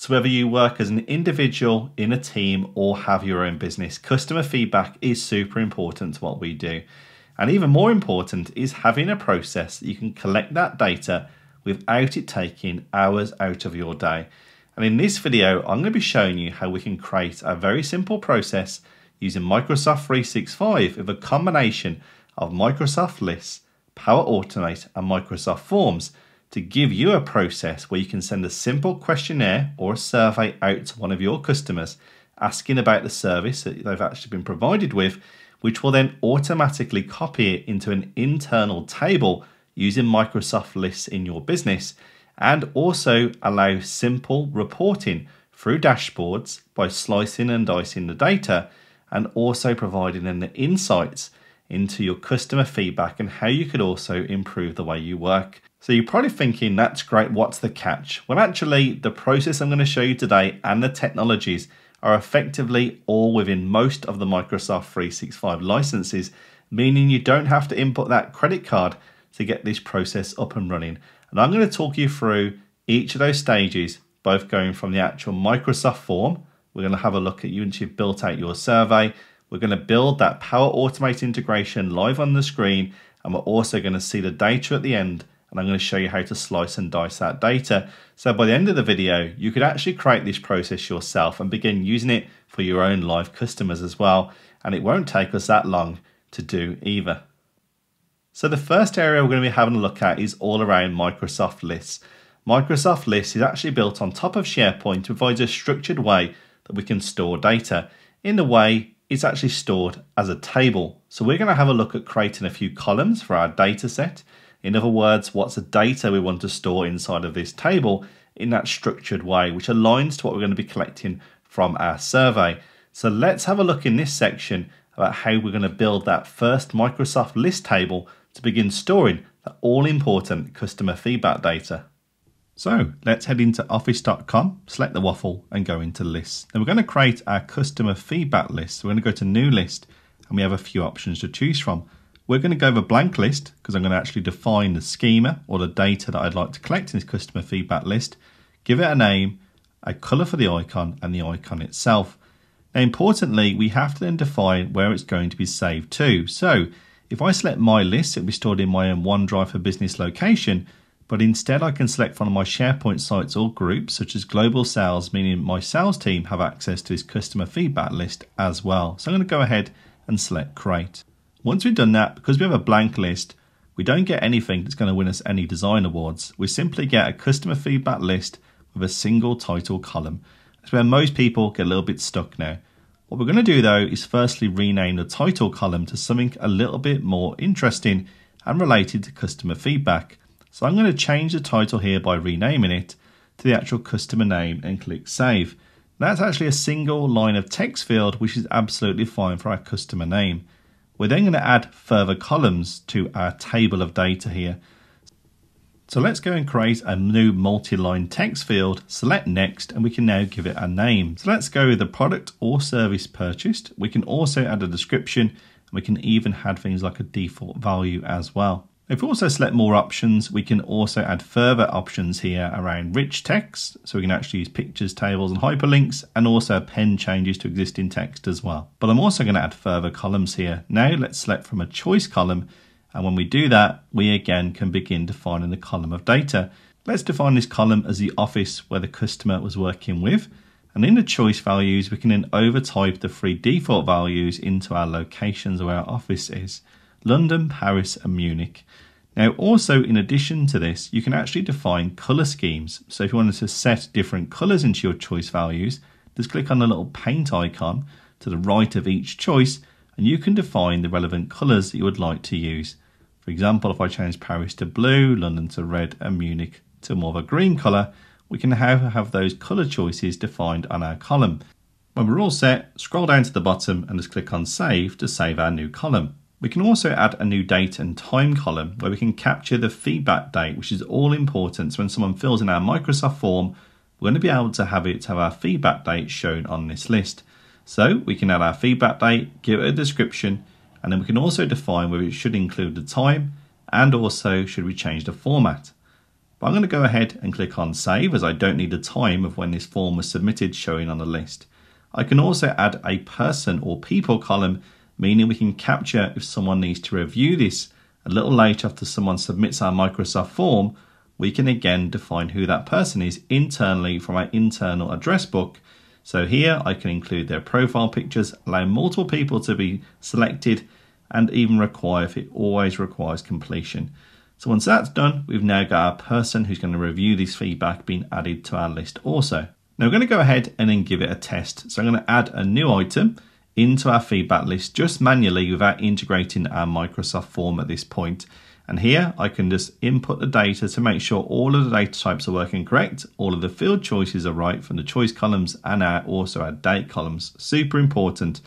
So, whether you work as an individual, in a team, or have your own business, customer feedback is super important to what we do. And even more important is having a process that you can collect that data without it taking hours out of your day. And in this video, I'm going to be showing you how we can create a very simple process using Microsoft 365 with a combination of Microsoft Lists, Power Automate, and Microsoft Forms to give you a process where you can send a simple questionnaire or a survey out to one of your customers asking about the service that they've actually been provided with, which will then automatically copy it into an internal table using Microsoft Lists in your business and also allow simple reporting through dashboards by slicing and dicing the data and also providing them the insights into your customer feedback and how you could also improve the way you work. So you're probably thinking, that's great, what's the catch? Well, actually, the process I'm going to show you today and the technologies are effectively all within most of the Microsoft 365 licenses, meaning you don't have to input that credit card to get this process up and running. And I'm going to talk you through each of those stages, both going from the actual Microsoft form. We're going to have a look at you once you've built out your survey. We're going to build that Power Automate integration live on the screen. And we're also going to see the data at the end. And I'm going to show you how to slice and dice that data. So by the end of the video, you could actually create this process yourself and begin using it for your own live customers as well. And it won't take us that long to do either. So the first area we're going to be having a look at is all around Microsoft Lists. Microsoft Lists is actually built on top of SharePoint to provide a structured way that we can store data in the way it's actually stored as a table. So we're going to have a look at creating a few columns for our data set. In other words, what's the data we want to store inside of this table in that structured way, which aligns to what we're going to be collecting from our survey. So let's have a look in this section about how we're going to build that first Microsoft list table to begin storing the all important customer feedback data. So let's head into office.com, select the waffle and go into lists. Then we're going to create our customer feedback list. So we're going to go to new list and we have a few options to choose from. We're going to go with blank list because I'm going to actually define the schema or the data that I'd like to collect in this customer feedback list, give it a name, a color for the icon and the icon itself. Now importantly, we have to then define where it's going to be saved to. So if I select my list, it'll be stored in my own OneDrive for Business location, but instead I can select one of my SharePoint sites or groups, such as Global Sales, meaning my sales team have access to this customer feedback list as well. So I'm going to go ahead and select Create. Once we've done that, because we have a blank list, we don't get anything that's going to win us any design awards. We simply get a customer feedback list with a single title column. That's where most people get a little bit stuck now. What we're going to do though is firstly rename the title column to something a little bit more interesting and related to customer feedback. So I'm going to change the title here by renaming it to the actual customer name and click save. That's actually a single line of text field which is absolutely fine for our customer name. We're then going to add further columns to our table of data here. So let's go and create a new multi-line text field, select next, and we can now give it a name. So let's go with the product or service purchased. We can also add a description, and we can even add things like a default value as well. If we also select more options, we can also add further options here around rich text. So we can actually use pictures, tables, and hyperlinks, and also append changes to existing text as well. But I'm also going to add further columns here. Now let's select from a choice column and when we do that, we again can begin defining the column of data. Let's define this column as the office where the customer was working with. And in the choice values, we can then overtype the three default values into our locations where our office is. London, Paris and Munich. Now also in addition to this, you can actually define color schemes. So if you wanted to set different colors into your choice values, just click on the little paint icon to the right of each choice and you can define the relevant colours that you would like to use. For example, if I change Paris to blue, London to red, and Munich to more of a green colour, we can have, have those colour choices defined on our column. When we're all set, scroll down to the bottom and just click on Save to save our new column. We can also add a new date and time column where we can capture the feedback date, which is all important. So when someone fills in our Microsoft form, we're going to be able to have it have our feedback date shown on this list. So we can add our feedback date, give it a description, and then we can also define whether it should include the time and also should we change the format. But I'm going to go ahead and click on save as I don't need the time of when this form was submitted showing on the list. I can also add a person or people column, meaning we can capture if someone needs to review this a little later after someone submits our Microsoft form, we can again define who that person is internally from our internal address book. So here I can include their profile pictures, allow multiple people to be selected, and even require if it always requires completion. So once that's done, we've now got our person who's going to review this feedback being added to our list also. Now we're going to go ahead and then give it a test. So I'm going to add a new item into our feedback list just manually without integrating our Microsoft form at this point. And here I can just input the data to make sure all of the data types are working correct, all of the field choices are right from the choice columns and our, also our date columns. Super important.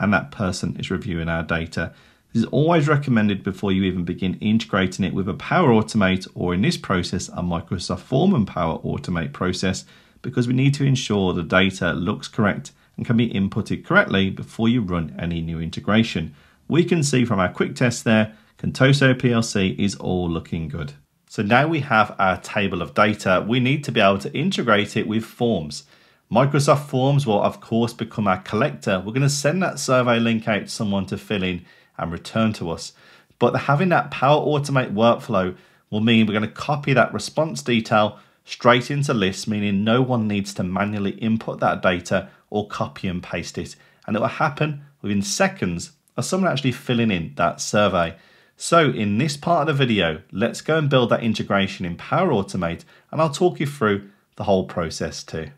And that person is reviewing our data. This is always recommended before you even begin integrating it with a Power Automate or in this process, a Microsoft Form and Power Automate process, because we need to ensure the data looks correct and can be inputted correctly before you run any new integration. We can see from our quick test there Contoso PLC is all looking good. So now we have our table of data, we need to be able to integrate it with forms. Microsoft Forms will of course become our collector. We're going to send that survey link out to someone to fill in and return to us. But having that Power Automate workflow will mean we're going to copy that response detail straight into lists, meaning no one needs to manually input that data or copy and paste it. And it will happen within seconds of someone actually filling in that survey. So in this part of the video, let's go and build that integration in Power Automate and I'll talk you through the whole process too.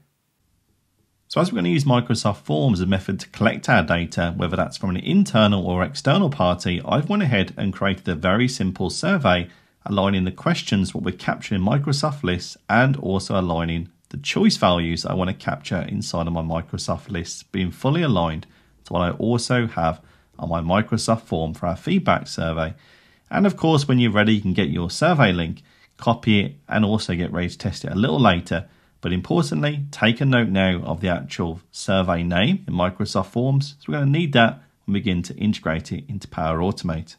So as we're going to use Microsoft Forms as a method to collect our data, whether that's from an internal or external party, I've went ahead and created a very simple survey aligning the questions what we're capturing in Microsoft lists and also aligning the choice values I want to capture inside of my Microsoft lists being fully aligned to what I also have on my Microsoft form for our feedback survey. And of course, when you're ready, you can get your survey link, copy it, and also get ready to test it a little later. But importantly, take a note now of the actual survey name in Microsoft Forms. So we're going to need that we begin to integrate it into Power Automate.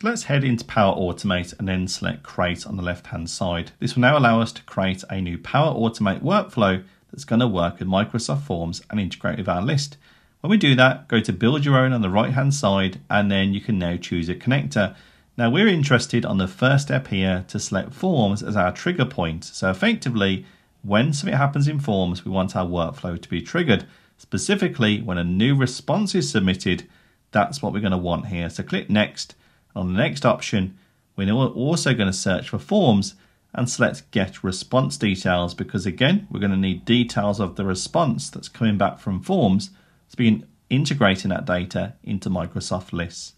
So let's head into Power Automate and then select Create on the left hand side. This will now allow us to create a new Power Automate workflow that's going to work with Microsoft Forms and integrate with our list. When we do that, go to build your own on the right hand side and then you can now choose a connector. Now we're interested on the first step here to select forms as our trigger point. So effectively, when something happens in forms, we want our workflow to be triggered. Specifically, when a new response is submitted, that's what we're going to want here. So click next. On the next option, we're also going to search for forms and select get response details because again, we're going to need details of the response that's coming back from forms to begin integrating that data into Microsoft lists.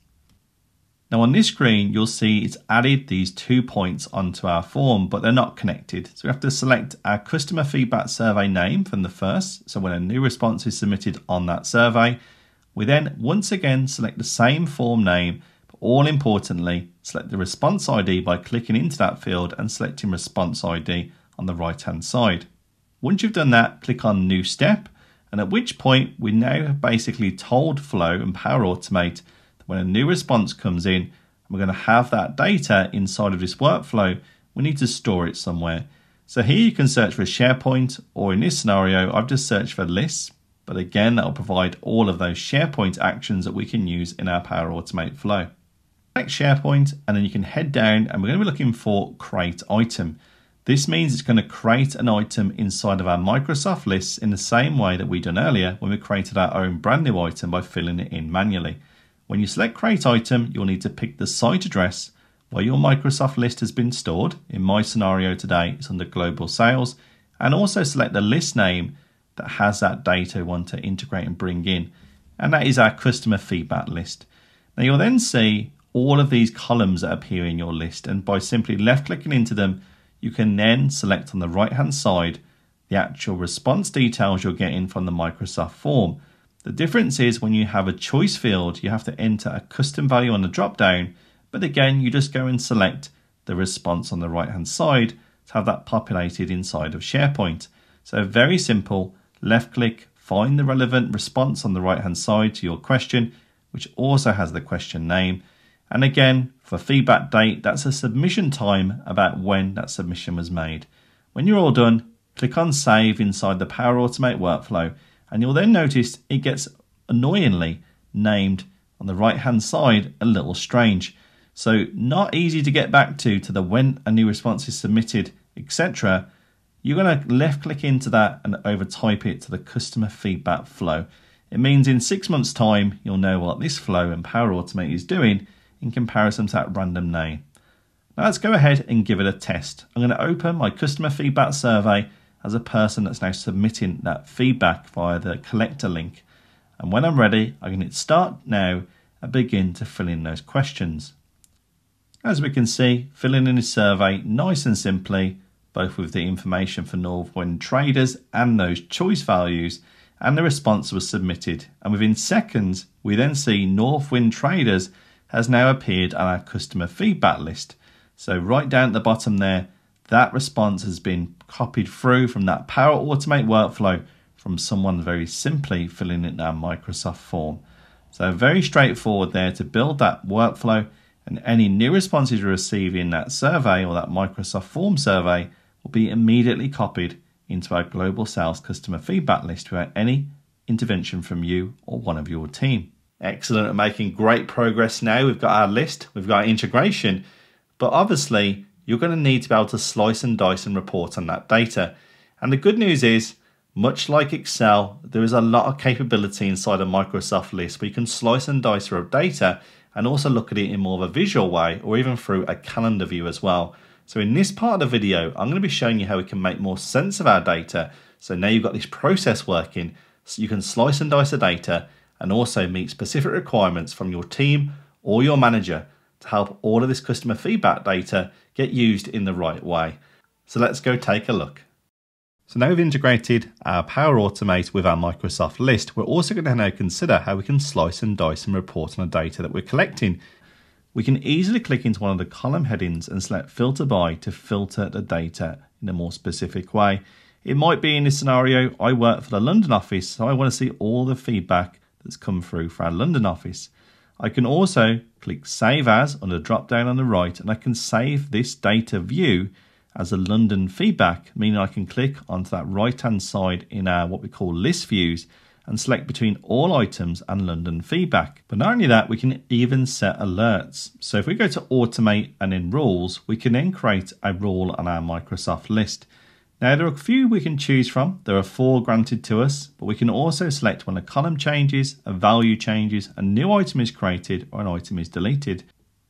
Now on this screen, you'll see it's added these two points onto our form, but they're not connected. So we have to select our customer feedback survey name from the first. So when a new response is submitted on that survey, we then once again select the same form name, all importantly, select the response ID by clicking into that field and selecting response ID on the right hand side. Once you've done that, click on new step and at which point we now have basically told Flow and Power Automate that when a new response comes in, we're going to have that data inside of this workflow, we need to store it somewhere. So here you can search for SharePoint, or in this scenario, I've just searched for lists, but again, that'll provide all of those SharePoint actions that we can use in our Power Automate flow. Select SharePoint, and then you can head down, and we're going to be looking for Create Item. This means it's going to create an item inside of our Microsoft lists in the same way that we done earlier when we created our own brand new item by filling it in manually. When you select create item, you'll need to pick the site address where your Microsoft list has been stored. In my scenario today, it's under global sales and also select the list name that has that data we want to integrate and bring in. And that is our customer feedback list. Now you'll then see all of these columns that appear in your list and by simply left clicking into them, you can then select on the right hand side the actual response details you're getting from the Microsoft form. The difference is when you have a choice field, you have to enter a custom value on the drop down, but again, you just go and select the response on the right hand side to have that populated inside of SharePoint. So very simple, left click, find the relevant response on the right hand side to your question, which also has the question name, And again, for feedback date, that's a submission time about when that submission was made. When you're all done, click on Save inside the Power Automate workflow, and you'll then notice it gets annoyingly named on the right hand side a little strange. So, not easy to get back to to the when a new response is submitted, etc. You're going to left click into that and overtype it to the customer feedback flow. It means in six months' time, you'll know what this flow and Power Automate is doing in comparison to that random name. Now let's go ahead and give it a test. I'm going to open my customer feedback survey as a person that's now submitting that feedback via the collector link. And when I'm ready, I can hit start now and begin to fill in those questions. As we can see, filling in a survey nice and simply, both with the information for Northwind traders and those choice values, and the response was submitted. And within seconds, we then see Northwind traders has now appeared on our customer feedback list. So right down at the bottom there, that response has been copied through from that Power Automate workflow from someone very simply filling in our Microsoft form. So very straightforward there to build that workflow and any new responses you receive in that survey or that Microsoft form survey will be immediately copied into our global sales customer feedback list without any intervention from you or one of your team. Excellent at making great progress now. We've got our list, we've got integration, but obviously you're going to need to be able to slice and dice and report on that data. And the good news is, much like Excel, there is a lot of capability inside a Microsoft list where you can slice and dice your data and also look at it in more of a visual way or even through a calendar view as well. So in this part of the video, I'm going to be showing you how we can make more sense of our data. So now you've got this process working, so you can slice and dice the data and also meet specific requirements from your team or your manager to help all of this customer feedback data get used in the right way. So let's go take a look. So now we've integrated our Power Automate with our Microsoft list, we're also going to now consider how we can slice and dice and report on the data that we're collecting. We can easily click into one of the column headings and select filter by to filter the data in a more specific way. It might be in this scenario, I work for the London office, so I want to see all the feedback that's come through for our London office. I can also click Save As on the drop down on the right and I can save this data view as a London feedback, meaning I can click onto that right hand side in our what we call list views and select between all items and London feedback. But not only that, we can even set alerts. So if we go to automate and in rules, we can then create a rule on our Microsoft list. Now there are a few we can choose from. There are four granted to us, but we can also select when a column changes, a value changes, a new item is created, or an item is deleted.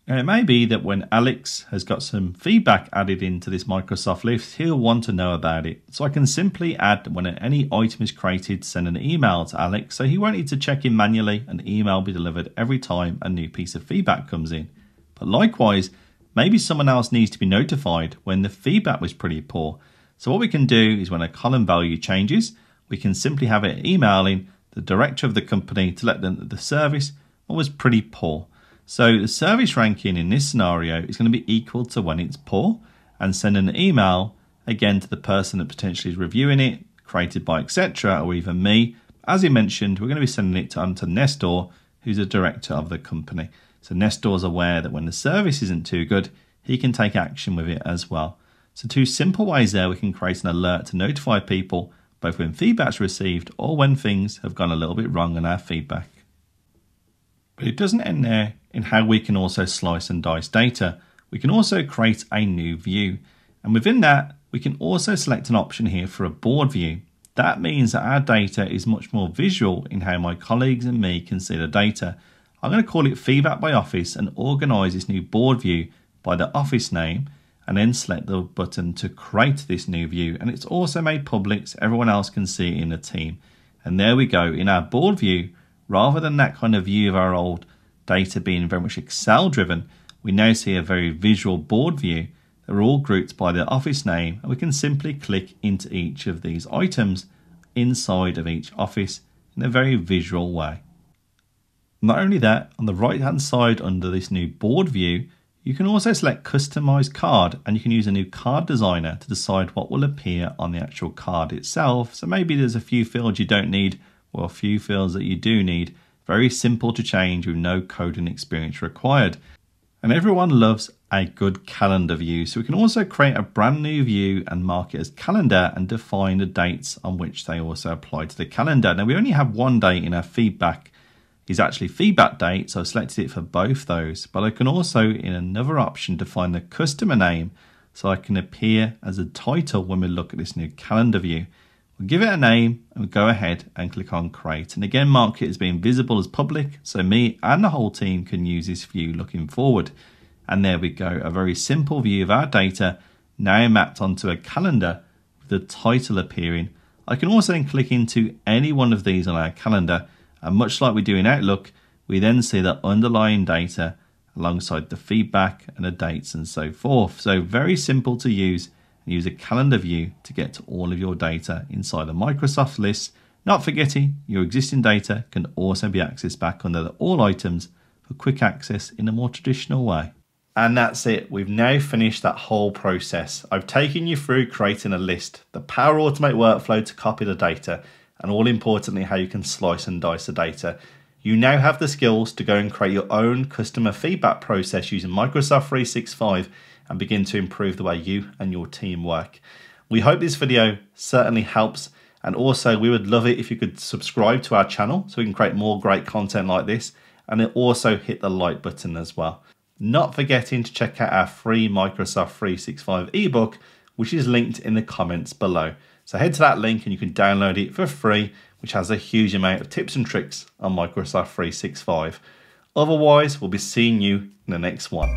Now it may be that when Alex has got some feedback added into this Microsoft list, he'll want to know about it. So I can simply add when any item is created, send an email to Alex, so he won't need to check in manually, an email be delivered every time a new piece of feedback comes in. But likewise, maybe someone else needs to be notified when the feedback was pretty poor. So what we can do is when a column value changes, we can simply have it emailing the director of the company to let them that the service was pretty poor. So the service ranking in this scenario is going to be equal to when it's poor and send an email again to the person that potentially is reviewing it, created by etc. or even me. As he mentioned, we're going to be sending it to, on to Nestor, who's a director of the company. So Nestor's aware that when the service isn't too good, he can take action with it as well. So two simple ways there we can create an alert to notify people both when feedback's received or when things have gone a little bit wrong in our feedback. But it doesn't end there in how we can also slice and dice data. We can also create a new view. And within that, we can also select an option here for a board view. That means that our data is much more visual in how my colleagues and me can see the data. I'm going to call it feedback by office and organize this new board view by the office name and then select the button to create this new view. And it's also made public so everyone else can see in the team. And there we go. In our board view, rather than that kind of view of our old data being very much Excel driven, we now see a very visual board view. They're all grouped by their office name, and we can simply click into each of these items inside of each office in a very visual way. Not only that, on the right hand side under this new board view, you can also select customize card and you can use a new card designer to decide what will appear on the actual card itself. So maybe there's a few fields you don't need or a few fields that you do need. Very simple to change with no coding experience required. And everyone loves a good calendar view. So we can also create a brand new view and mark it as calendar and define the dates on which they also apply to the calendar. Now we only have one date in our feedback is actually feedback date. So I've selected it for both those, but I can also in another option define the customer name so I can appear as a title when we look at this new calendar view. We'll give it a name and we'll go ahead and click on create. And again, mark it as being visible as public. So me and the whole team can use this view looking forward. And there we go, a very simple view of our data now mapped onto a calendar with the title appearing. I can also then click into any one of these on our calendar. And much like we do in Outlook, we then see the underlying data alongside the feedback and the dates and so forth. So very simple to use and use a calendar view to get to all of your data inside a Microsoft list. Not forgetting your existing data can also be accessed back under the all items for quick access in a more traditional way. And that's it. We've now finished that whole process. I've taken you through creating a list, the Power Automate workflow to copy the data, and all importantly, how you can slice and dice the data. You now have the skills to go and create your own customer feedback process using Microsoft 365 and begin to improve the way you and your team work. We hope this video certainly helps and also we would love it if you could subscribe to our channel so we can create more great content like this and also hit the like button as well. Not forgetting to check out our free Microsoft 365 ebook which is linked in the comments below. So head to that link and you can download it for free which has a huge amount of tips and tricks on Microsoft 365. Otherwise, we'll be seeing you in the next one.